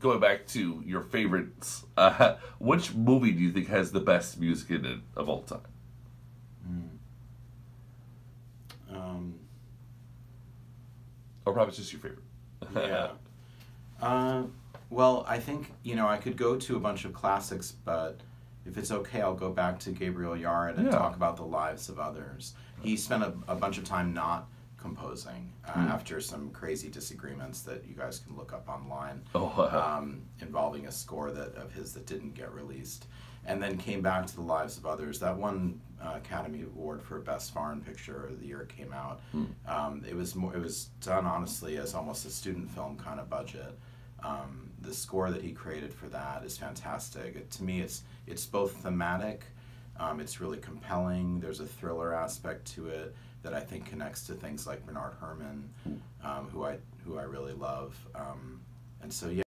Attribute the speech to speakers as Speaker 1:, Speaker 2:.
Speaker 1: going back to your favorites, uh, which movie do you think has the best music in it of all time?
Speaker 2: Um,
Speaker 1: Or probably just your favorite?
Speaker 2: yeah. Uh, well, I think you know I could go to a bunch of classics, but if it's okay, I'll go back to Gabriel Yared and
Speaker 1: Yeah.
Speaker 2: talk about the lives of others. He spent a, a bunch of time not composing uh,
Speaker 1: Hmm.
Speaker 2: after some crazy disagreements that you guys can look up online
Speaker 1: Oh, wow.
Speaker 2: um, involving a score that of his that didn't get released, and then came back to the lives of others. That one uh, Academy Award for Best Foreign Picture of the year it came out. Um, it was more. It was done honestly as almost a student film kind of budget. Um, the score that he created for that is fantastic. It, to me, it's it's both thematic. Um, it's really compelling. There's a thriller aspect to it that I think connects to things like Bernard Herrmann, um, who I who I really love. Um, and so yeah.